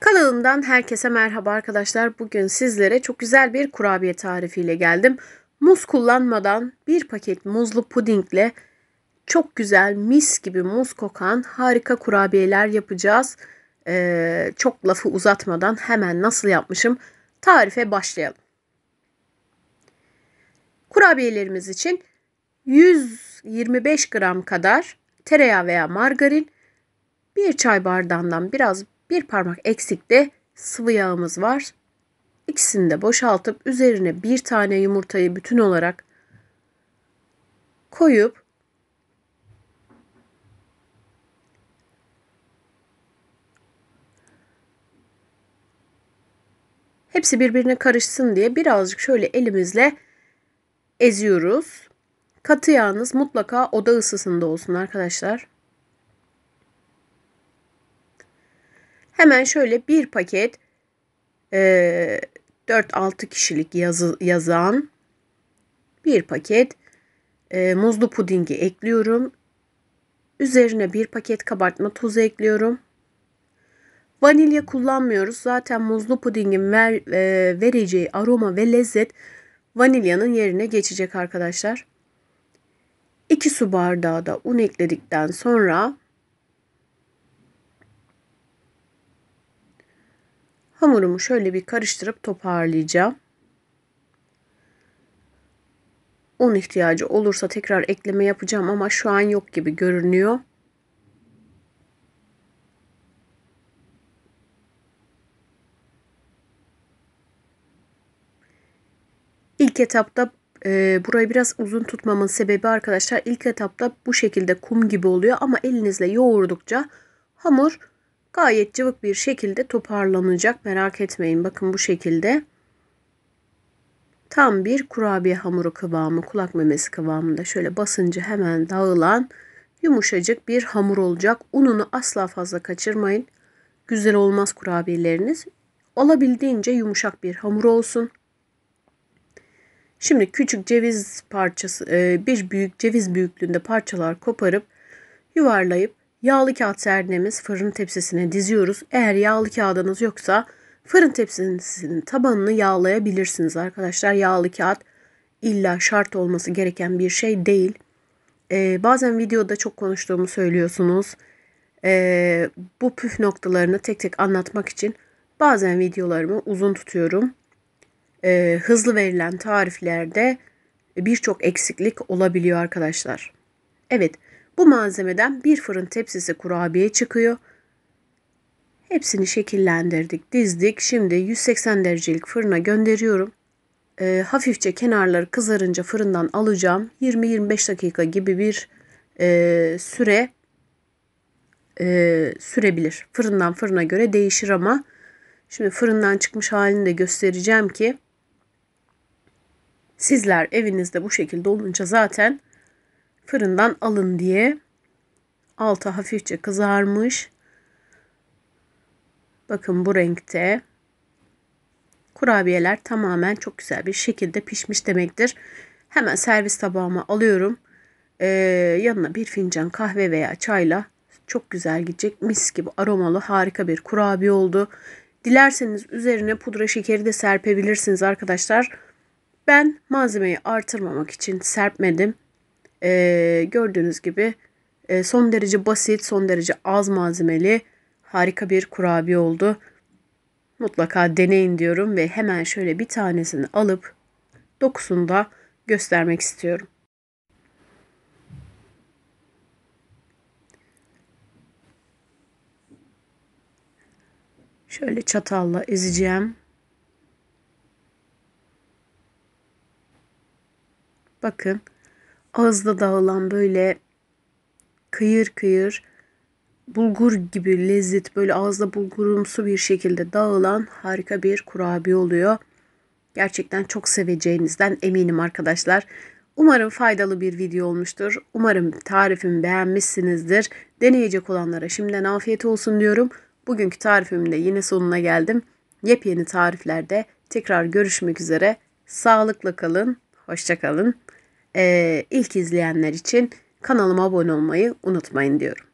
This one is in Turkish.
Kanalımdan herkese merhaba arkadaşlar. Bugün sizlere çok güzel bir kurabiye tarifiyle geldim. Muz kullanmadan bir paket muzlu pudingle çok güzel mis gibi muz kokan harika kurabiyeler yapacağız. Ee, çok lafı uzatmadan hemen nasıl yapmışım tarife başlayalım. Kurabiyelerimiz için 125 gram kadar tereyağı veya margarin, bir çay bardağından biraz bir parmak eksik de sıvı yağımız var. İkisini de boşaltıp üzerine bir tane yumurtayı bütün olarak koyup hepsi birbirine karışsın diye birazcık şöyle elimizle eziyoruz. Katı yağınız mutlaka oda ısısında olsun arkadaşlar. Hemen şöyle bir paket e, 4-6 kişilik yazı, yazan bir paket e, muzlu pudingi ekliyorum. Üzerine bir paket kabartma tozu ekliyorum. Vanilya kullanmıyoruz. Zaten muzlu pudingin ver, e, vereceği aroma ve lezzet vanilyanın yerine geçecek arkadaşlar. 2 su bardağı da un ekledikten sonra Hamurumu şöyle bir karıştırıp toparlayacağım. Un ihtiyacı olursa tekrar ekleme yapacağım ama şu an yok gibi görünüyor. İlk etapta e, burayı biraz uzun tutmamın sebebi arkadaşlar ilk etapta bu şekilde kum gibi oluyor ama elinizle yoğurdukça hamur gayet cıvık bir şekilde toparlanacak. Merak etmeyin bakın bu şekilde. Tam bir kurabiye hamuru kıvamı, kulak memesi kıvamında şöyle basınca hemen dağılan yumuşacık bir hamur olacak. Ununu asla fazla kaçırmayın. Güzel olmaz kurabiyeleriniz. Olabildiğince yumuşak bir hamur olsun. Şimdi küçük ceviz parçası, e, bir büyük ceviz büyüklüğünde parçalar koparıp yuvarlayıp Yağlı kağıt serdemiz fırın tepsisine diziyoruz. Eğer yağlı kağıdınız yoksa fırın tepsisinin tabanını yağlayabilirsiniz arkadaşlar. Yağlı kağıt illa şart olması gereken bir şey değil. Ee, bazen videoda çok konuştuğumu söylüyorsunuz. Ee, bu püf noktalarını tek tek anlatmak için bazen videolarımı uzun tutuyorum. Ee, hızlı verilen tariflerde birçok eksiklik olabiliyor arkadaşlar. Evet. Bu malzemeden bir fırın tepsisi kurabiye çıkıyor. Hepsini şekillendirdik, dizdik. Şimdi 180 derecelik fırına gönderiyorum. E, hafifçe kenarları kızarınca fırından alacağım. 20-25 dakika gibi bir e, süre e, sürebilir. Fırından fırına göre değişir ama şimdi fırından çıkmış halini de göstereceğim ki sizler evinizde bu şekilde olunca zaten fırından alın diye. Altı hafifçe kızarmış. Bakın bu renkte. Kurabiyeler tamamen çok güzel bir şekilde pişmiş demektir. Hemen servis tabağıma alıyorum. Ee, yanına bir fincan kahve veya çayla çok güzel gidecek. Mis gibi aromalı harika bir kurabiye oldu. Dilerseniz üzerine pudra şekeri de serpebilirsiniz arkadaşlar. Ben malzemeyi artırmamak için serpmedim. Ee, gördüğünüz gibi e, son derece basit, son derece az malzemeli harika bir kurabiye oldu. Mutlaka deneyin diyorum ve hemen şöyle bir tanesini alıp dokusunu da göstermek istiyorum. Şöyle çatalla ezeceğim. Bakın ağızda dağılan böyle kıyır kıyır bulgur gibi lezzet böyle ağızda bulgurumsu bir şekilde dağılan harika bir kurabiye oluyor. Gerçekten çok seveceğinizden eminim arkadaşlar. Umarım faydalı bir video olmuştur. Umarım tarifimi beğenmişsinizdir. Deneyecek olanlara şimdiden afiyet olsun diyorum. Bugünkü tarifimin de yine sonuna geldim. Yepyeni tariflerde tekrar görüşmek üzere. Sağlıkla kalın. Hoşçakalın. Ee, ilk izleyenler için kanalıma abone olmayı unutmayın diyorum.